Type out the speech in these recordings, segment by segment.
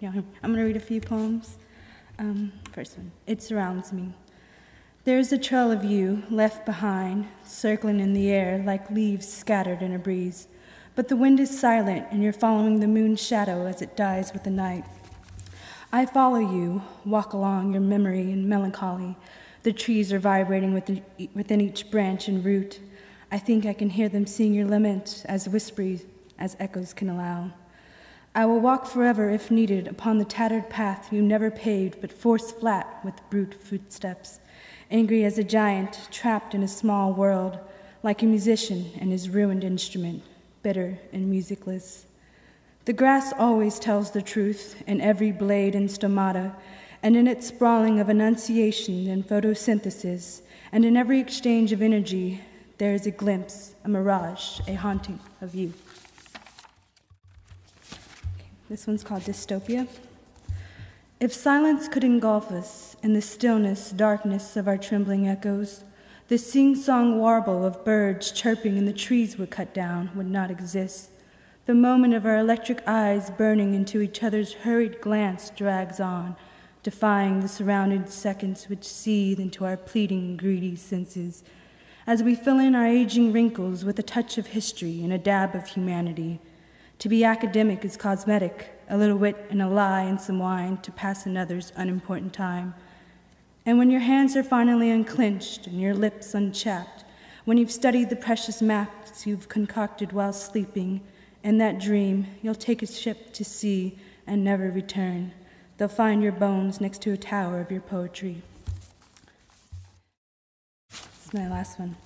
know, I'm going to read a few poems. Um, first one It surrounds me. There's a trail of you left behind, circling in the air like leaves scattered in a breeze. But the wind is silent, and you're following the moon's shadow as it dies with the night. I follow you, walk along your memory and melancholy. The trees are vibrating within each branch and root. I think I can hear them sing your lament as whispery as echoes can allow. I will walk forever, if needed, upon the tattered path you never paved, but forced flat with brute footsteps, angry as a giant trapped in a small world, like a musician and his ruined instrument, bitter and musicless. The grass always tells the truth in every blade and stomata, and in its sprawling of enunciation and photosynthesis, and in every exchange of energy, there is a glimpse, a mirage, a haunting of you. This one's called Dystopia. If silence could engulf us in the stillness, darkness of our trembling echoes, the sing song warble of birds chirping in the trees we cut down would not exist. The moment of our electric eyes burning into each other's hurried glance drags on, defying the surrounding seconds which seethe into our pleading, greedy senses, as we fill in our aging wrinkles with a touch of history and a dab of humanity. To be academic is cosmetic, a little wit and a lie and some wine to pass another's unimportant time. And when your hands are finally unclenched and your lips unchapped, when you've studied the precious maps you've concocted while sleeping, in that dream, you'll take a ship to sea and never return. They'll find your bones next to a tower of your poetry. This is my last one.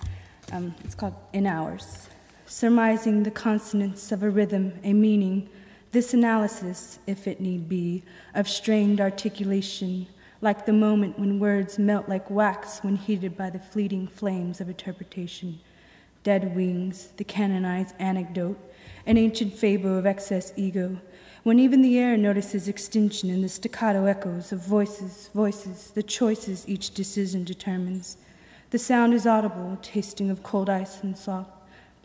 Um, it's called In Hours surmising the consonants of a rhythm, a meaning, this analysis, if it need be, of strained articulation, like the moment when words melt like wax when heated by the fleeting flames of interpretation. Dead wings, the canonized anecdote, an ancient fable of excess ego, when even the air notices extinction in the staccato echoes of voices, voices, the choices each decision determines. The sound is audible, tasting of cold ice and salt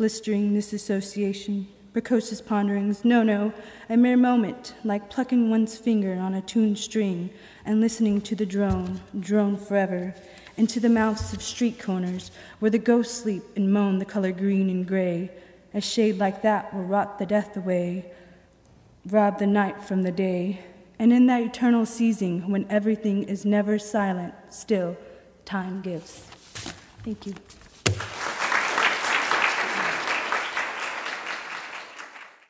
blistering disassociation, precocious ponderings, no, no, a mere moment, like plucking one's finger on a tuned string and listening to the drone, drone forever, into the mouths of street corners where the ghosts sleep and moan the color green and gray. A shade like that will rot the death away, rob the night from the day. And in that eternal seizing, when everything is never silent, still, time gives. Thank you.